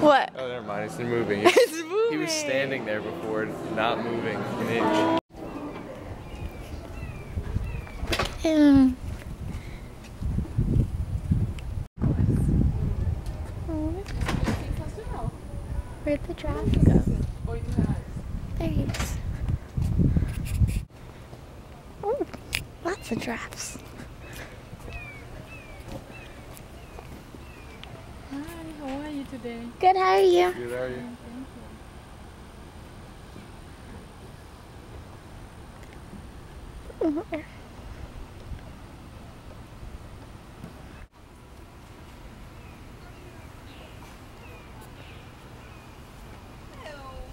What? Oh, never mind. It's moving. It's moving. He was standing there before, not moving an inch. Yeah. Um. Where'd the giraffe go? There he is. Oh, lots of giraffes. Hi, how are you today? Good, how are you? Good, are you?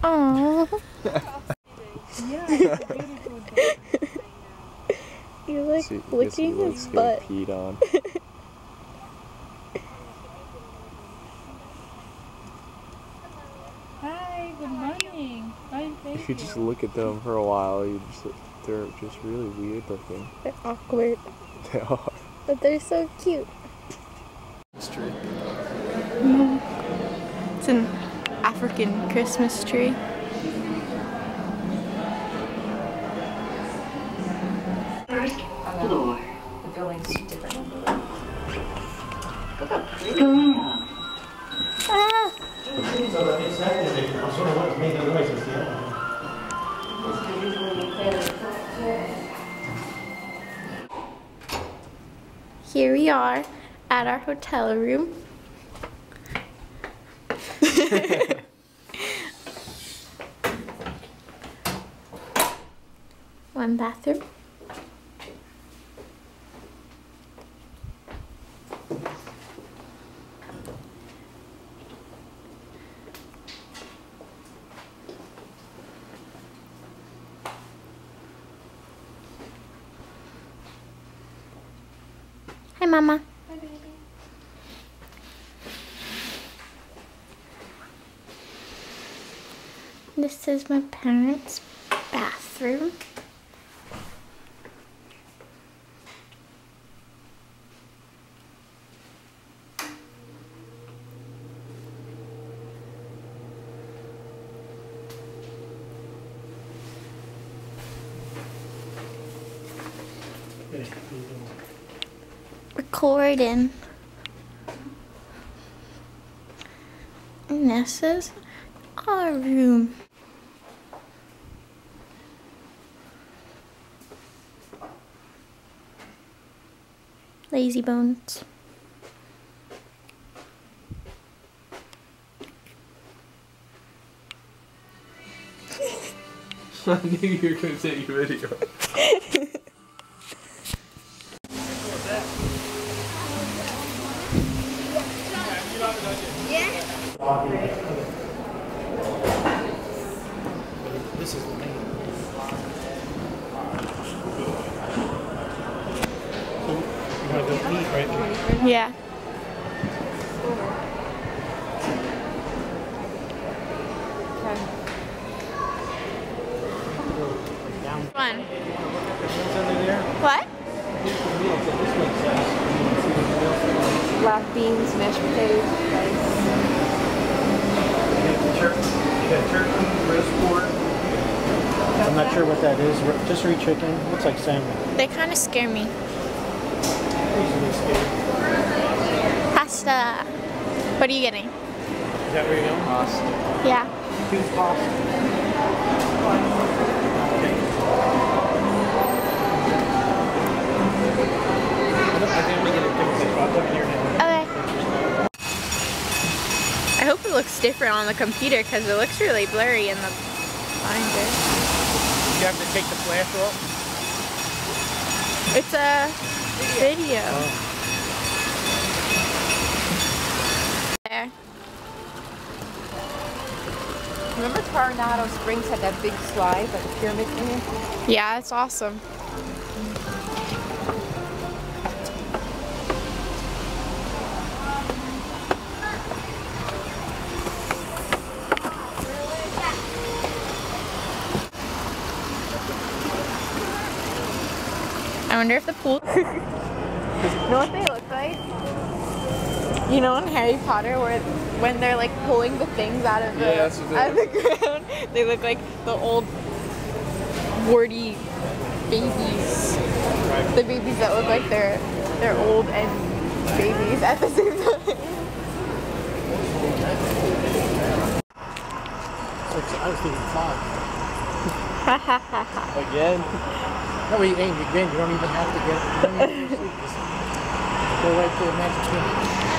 Oh, Yeah, it's beautiful. you're like See, licking his butt. peed on. Good morning. Hi, If you just look at them for a while, you just they're just really weird looking. They're awkward, They are. but they're so cute. It's true. It's an African Christmas tree. First floor. The building's different. Galera. Ah, So it's definitely, I'm sort of what made the noises, yeah. here we are at our hotel room. One bathroom. Hi, Mama. This is my parents' bathroom. Recording. And this is our room. Lazy bones. I knew you were going to take a video. Yeah. Fun. What? Black beans, mashed potatoes, rice. Sure what that is. Ro- Just read chicken. Looks like salmon. They kind of scare me. Pasta. What are you getting? Is that where you're going? Pasta. Yeah. Two pasta. I don't- I think I'm gonna get a different place. I'll come here now. Okay. I hope it looks different on the computer because it looks really blurry in the binder. You have to take the flash off. It's a video. Oh. There. Remember Coronado Springs had that big slide, like a pyramid thing? Yeah, it's awesome. I wonder if the pool. You know what they look like? You know in Harry Potter where when they're like pulling the things out of the Yeah, that's what out of the ground, they look like the old warty babies. The babies that look like they're they're old and babies at the same time. I was thinking five. Again? No, you ain't. You don't even have to get. You don't even have to sleep. Just go right to the magic key.